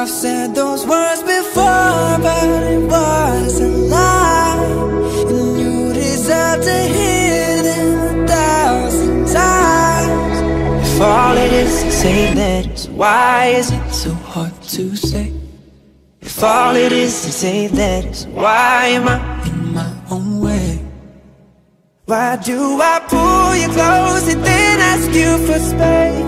I've said those words before, but it was a lie. And you deserve to hear them a thousand times. If all it is to say that is why is it so hard to say? If all it is to say that is why am I in my own way? Why do I pull you close and then ask you for space?